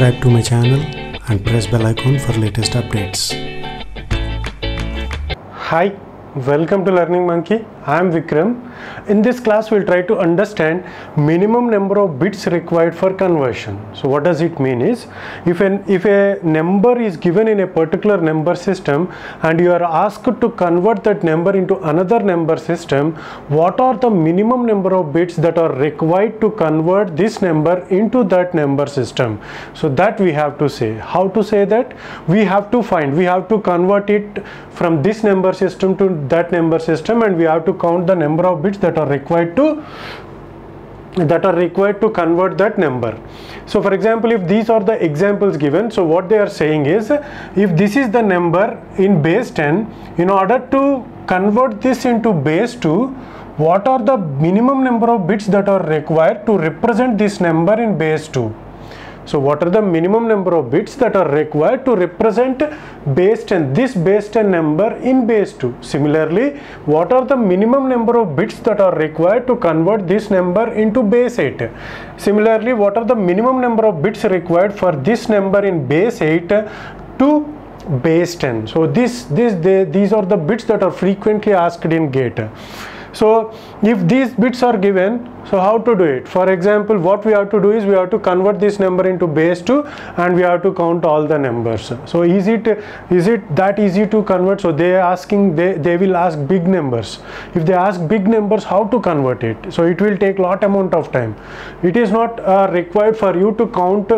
subscribe to my channel and press bell icon for latest updates. Hi, welcome to Learning Monkey. I am Vikram. In this class, we'll try to understand minimum number of bits required for conversion. So, what does it mean is if an if a number is given in a particular number system and you are asked to convert that number into another number system, what are the minimum number of bits that are required to convert this number into that number system? So that we have to say. How to say that? We have to find. We have to convert it from this number system to that number system and we have to count the number of bits that are required to that are required to convert that number. So for example if these are the examples given so what they are saying is if this is the number in base 10 in order to convert this into base 2 what are the minimum number of bits that are required to represent this number in base 2 so what are the minimum number of bits that are required to represent base 10, this base 10 number in base 2. Similarly, what are the minimum number of bits that are required to convert this number into base 8? Similarly, what are the minimum number of bits required for this number in base 8 to base 10? So this, this, they, these are the bits that are frequently asked in GATE so if these bits are given so how to do it? For example what we have to do is we have to convert this number into base 2 and we have to count all the numbers. So is it is it that easy to convert? So they are asking they they will ask big numbers. If they ask big numbers how to convert it? So it will take lot amount of time. It is not uh, required for you to count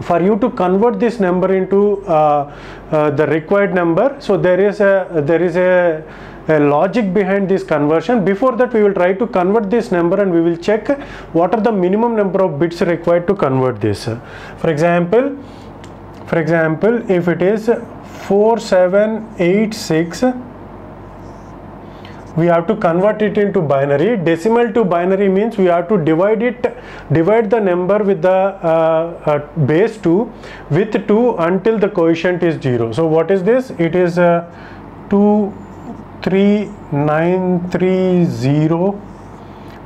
for you to convert this number into uh, uh, the required number. So there is a there is a a logic behind this conversion. Before that we will try to convert this number and we will check what are the minimum number of bits required to convert this. For example for example if it is 4786 we have to convert it into binary. Decimal to binary means we have to divide it divide the number with the uh, uh, base 2 with 2 until the coefficient is 0 so what is this? It is uh, 2 3930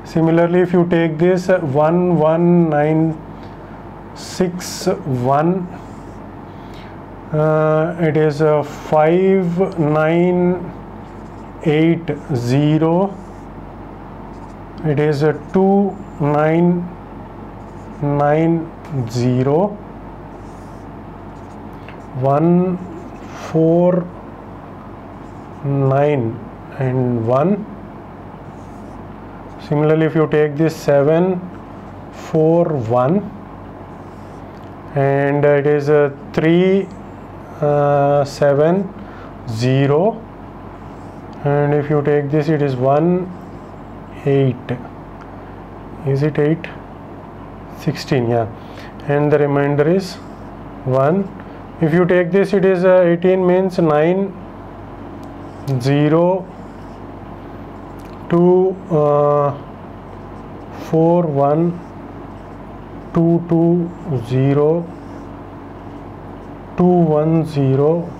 similarly if you take this uh, 11961 uh, it is uh, 5980 it is a uh, 2990 1 4 9 and 1 similarly if you take this 7 4 1 and it is a 3 uh, 7 0 and if you take this it is 1 8 is it 8 16 yeah. And the remainder is 1 if you take this it is uh, 18 means 9 0 2 uh, 4 1 2 2 0 2 1 0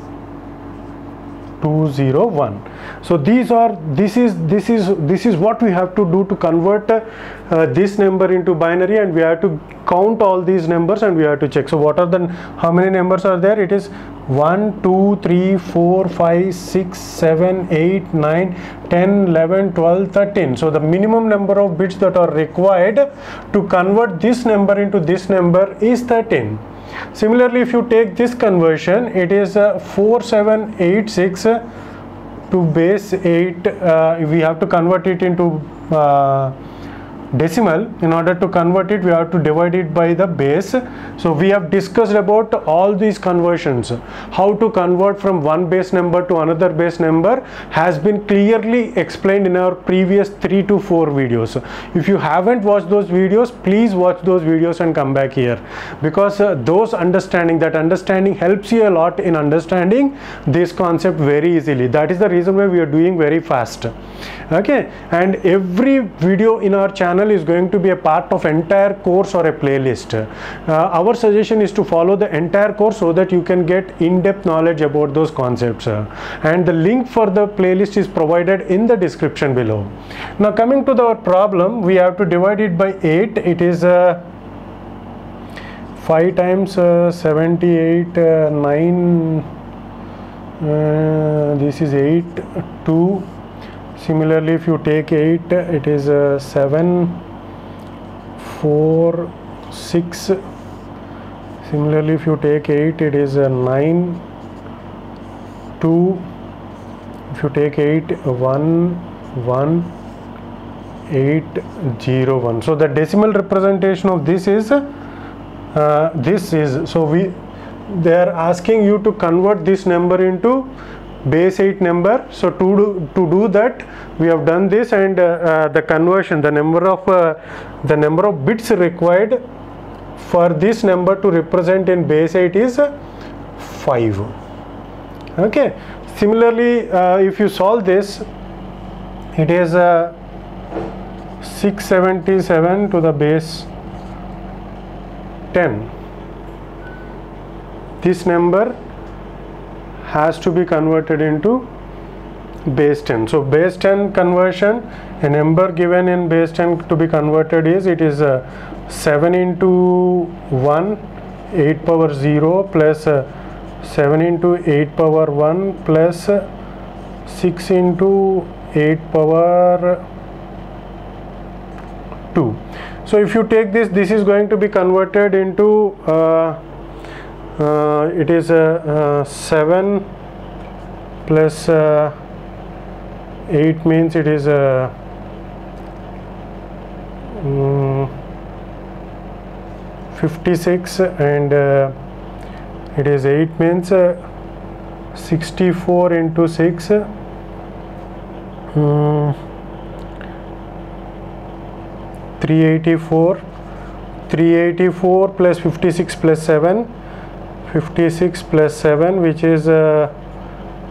2 0 1 so these are this is this is this is what we have to do to convert uh, this number into binary and we have to count all these numbers and we have to check. So what are the how many numbers are there? It is 1 2 3 4 5 6 7 8 9 10 11 12 13 so the minimum number of bits that are required to convert this number into this number is 13 similarly if you take this conversion it is uh, 4786 uh, to base 8 uh, we have to convert it into uh, decimal in order to convert it we have to divide it by the base. So we have discussed about all these conversions. How to convert from one base number to another base number has been clearly explained in our previous 3 to 4 videos. If you haven't watched those videos please watch those videos and come back here. Because uh, those understanding that understanding helps you a lot in understanding this concept very easily. That is the reason why we are doing very fast. Okay? And every video in our channel channel is going to be a part of entire course or a playlist. Uh, our suggestion is to follow the entire course so that you can get in-depth knowledge about those concepts. Uh, and the link for the playlist is provided in the description below. Now coming to the problem, we have to divide it by 8. It is uh, 5 times uh, 78 uh, 9 uh, this is 8 2 similarly if you take 8 it is uh, 7 4 6 similarly if you take 8 it is uh, 9 2 if you take 8 1 1 8 0 1 so the decimal representation of this is uh, this is so we they are asking you to convert this number into base 8 number. So to do, to do that we have done this and uh, uh, the conversion the number of uh, the number of bits required for this number to represent in base 8 is uh, 5 okay. Similarly uh, if you solve this it is uh, 677 to the base 10 this number has to be converted into base 10 so base 10 conversion a number given in base 10 to be converted is it is uh, 7 into 1 8 power 0 plus uh, 7 into 8 power 1 plus uh, 6 into 8 power 2 so if you take this this is going to be converted into uh, uh, it is uh, uh, 7 plus uh, 8 means it is mm, 56 and it is 8 means uh, 64 into 6 mm, 384 384 plus 56 plus 7 56 plus 7 which is uh,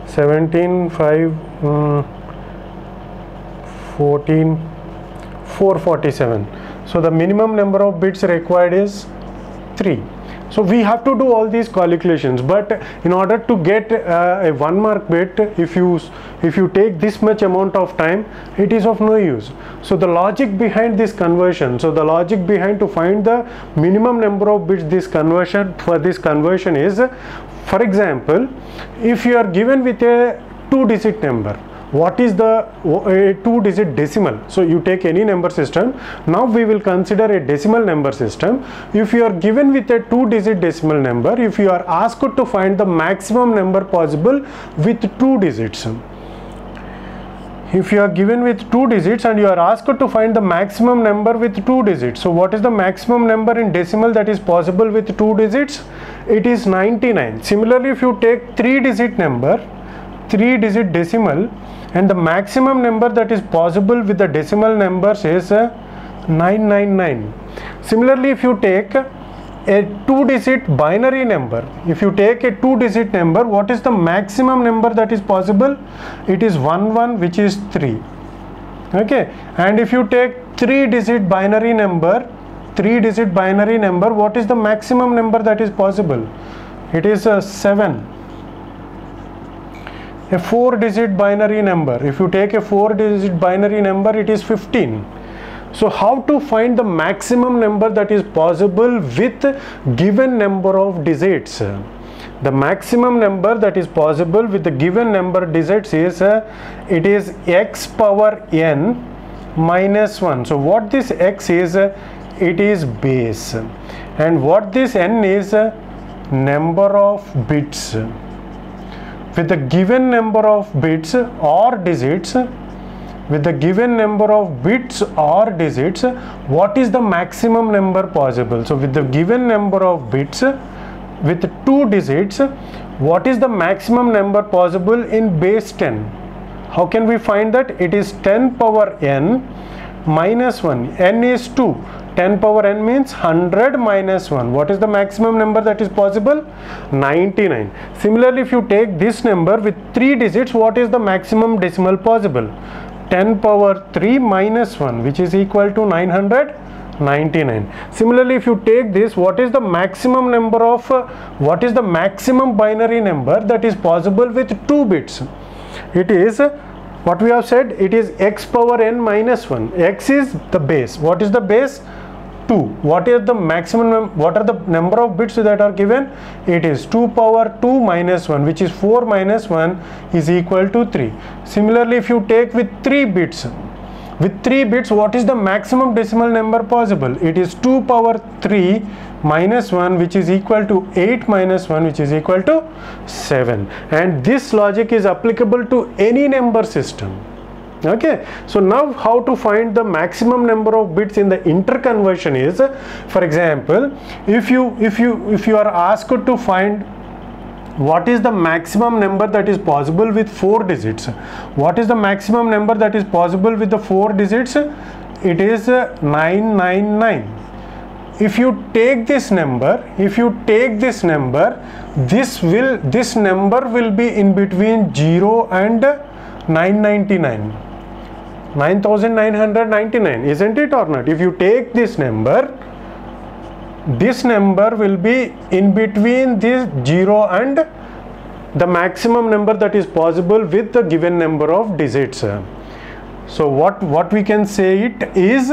17 5 mm, 14 447 so the minimum number of bits required is 3 so we have to do all these calculations. But in order to get uh, a one mark bit if you if you take this much amount of time it is of no use. So the logic behind this conversion so the logic behind to find the minimum number of bits this conversion for this conversion is for example if you are given with a two digit number what is the two digit decimal? So you take any number system. Now we will consider a decimal number system. If you are given with a two digit decimal number if you are asked to find the maximum number possible with two digits. If you are given with two digits and you are asked to find the maximum number with two digits. So what is the maximum number in decimal that is possible with two digits? It is 99 similarly if you take three digit number three digit decimal and the maximum number that is possible with the decimal numbers is uh, 999 similarly if you take a two digit binary number if you take a two digit number what is the maximum number that is possible? It is 11 which is 3 okay? And if you take three digit binary number three digit binary number what is the maximum number that is possible? It is uh, 7 a four digit binary number. If you take a four digit binary number it is 15 so how to find the maximum number that is possible with given number of digits? The maximum number that is possible with the given number digits is uh, it is x power n minus 1 so what this x is uh, it is base. And what this n is uh, number of bits with the given number of bits or digits with the given number of bits or digits what is the maximum number possible? So with the given number of bits with two digits what is the maximum number possible in base 10 how can we find that? It is 10 power n minus 1 n is 2 10 power n means 100 minus 1 what is the maximum number that is possible? 99 similarly if you take this number with three digits what is the maximum decimal possible? 10 power 3 minus 1 which is equal to 999 similarly if you take this what is the maximum number of uh, what is the maximum binary number that is possible with 2 bits? It is uh, what we have said it is x power n minus 1 x is the base. What is the base 2 what is the maximum what are the number of bits that are given? It is 2 power 2 minus 1 which is 4 minus 1 is equal to 3 similarly if you take with 3 bits with 3 bits what is the maximum decimal number possible? It is 2 power 3 minus 1 which is equal to 8 minus 1 which is equal to 7 and this logic is applicable to any number system okay. So now how to find the maximum number of bits in the interconversion is for example if you if you if you are asked to find what is the maximum number that is possible with four digits what is the maximum number that is possible with the four digits? It is uh, 999 if you take this number if you take this number this will this number will be in between 0 and 999 9999 isn't it or not? If you take this number this number will be in between this 0 and the maximum number that is possible with the given number of digits. So what what we can say it is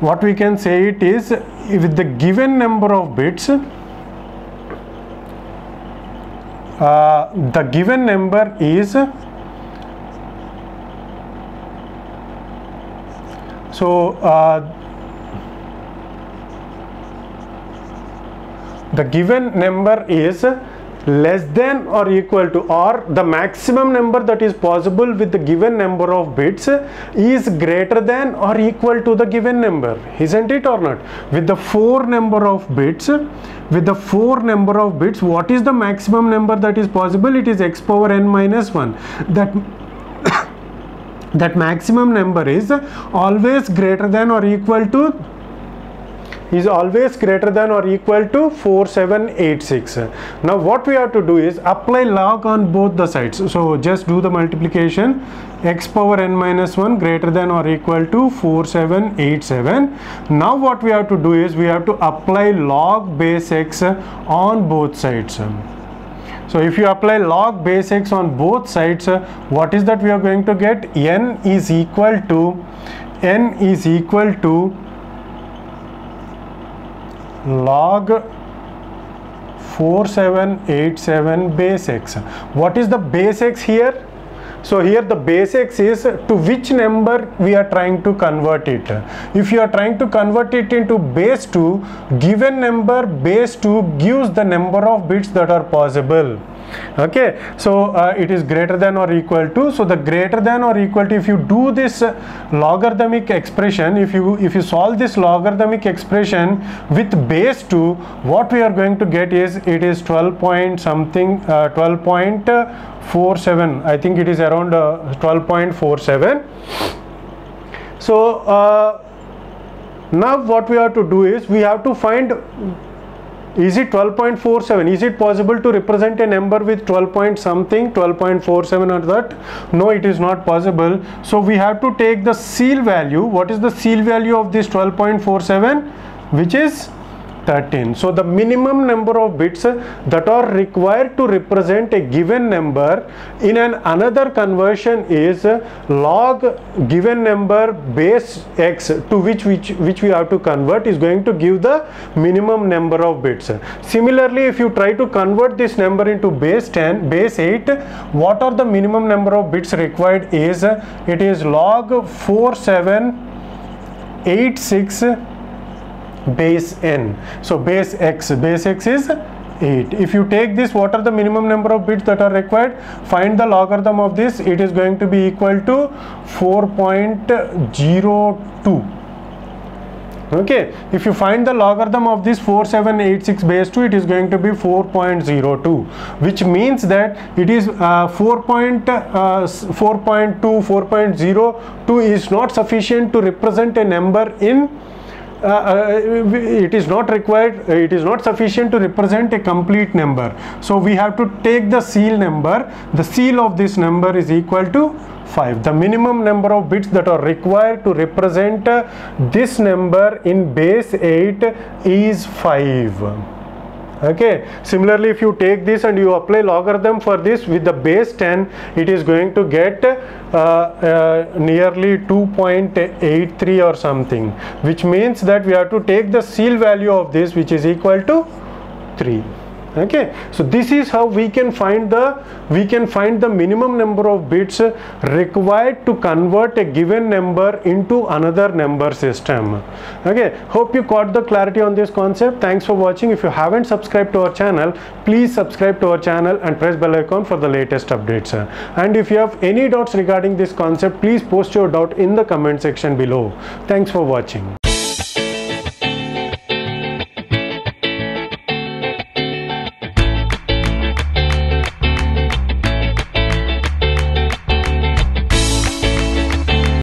what we can say it is with the given number of bits uh, the given number is so uh, the given number is less than or equal to or the maximum number that is possible with the given number of bits is greater than or equal to the given number isn't it or not? With the four number of bits with the four number of bits what is the maximum number that is possible? It is x power n minus 1 that that maximum number is always greater than or equal to is always greater than or equal to 4786 now what we have to do is apply log on both the sides. So just do the multiplication. X power n minus 1 greater than or equal to 4787 now what we have to do is we have to apply log base x on both sides so if you apply log base x on both sides uh, what is that we are going to get? N is equal to n is equal to log 4787 base x what is the base x here so here the base x is to which number we are trying to convert it. If you are trying to convert it into base 2 given number base 2 gives the number of bits that are possible okay so uh, it is greater than or equal to so the greater than or equal to if you do this uh, logarithmic expression if you if you solve this logarithmic expression with base 2 what we are going to get is it is 12 point something uh, 12.47 i think it is around uh, 12.47 so uh, now what we have to do is we have to find is it 12.47 is it possible to represent a number with 12 point something 12.47 or that? No it is not possible. So we have to take the ceil value. What is the ceil value of this 12.47 which is 13 so the minimum number of bits that are required to represent a given number in an another conversion is log given number base x to which which which we have to convert is going to give the minimum number of bits. Similarly if you try to convert this number into base 10 base 8 what are the minimum number of bits required is it is log 4786 base n. So base x base x is 8 if you take this what are the minimum number of bits that are required? Find the logarithm of this. It is going to be equal to 4.02 okay. If you find the logarithm of this 4786 base 2 it is going to be 4.02 which means that it is uh, 4. Uh, 4.2 4.02 is not sufficient to represent a number in it is not required uh, it is not sufficient to represent a complete number. So we have to take the ceil number. The ceil of this number is equal to 5 the minimum number of bits that are required to represent uh, this number in base 8 is 5 okay. Similarly if you take this and you apply logarithm for this with the base 10 it is going to get uh, uh, nearly 2.83 or something which means that we have to take the ceil value of this which is equal to 3 okay. So this is how we can find the we can find the minimum number of bits required to convert a given number into another number system. Okay. Hope you got the clarity on this concept. Thanks for watching. If you haven't subscribed to our channel please subscribe to our channel and press bell icon for the latest updates. And if you have any doubts regarding this concept please post your doubt in the comment section below. Thanks for watching